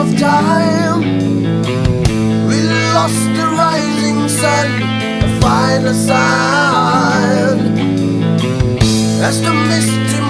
of time We lost the rising sun A final sign As the mystery.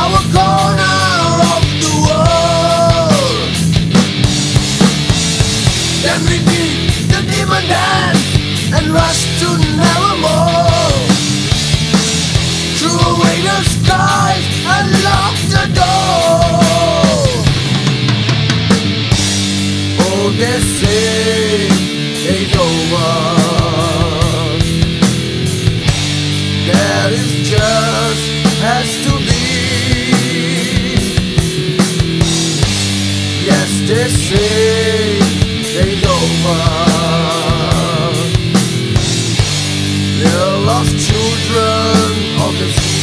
our corner of the world. Then we beat the and rushed to nevermore. Threw away the skies and locked the door. Oh, they say over. Just has to say over. They're lost children of the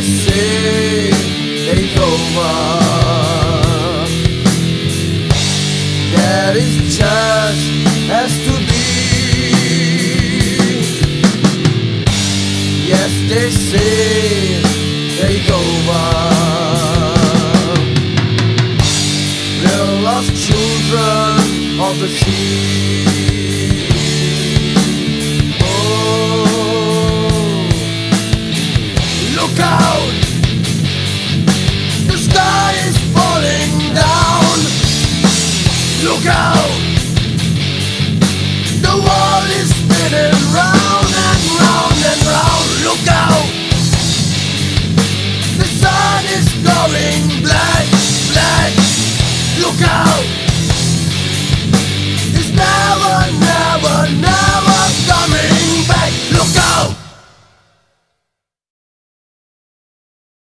they say it's over. That is just has to be. Yes, they say it's over. They're lost children of the sea. out. The sky is falling down. Look out. The world is spinning round and round and round. Look out. The sun is going black, black. Look out.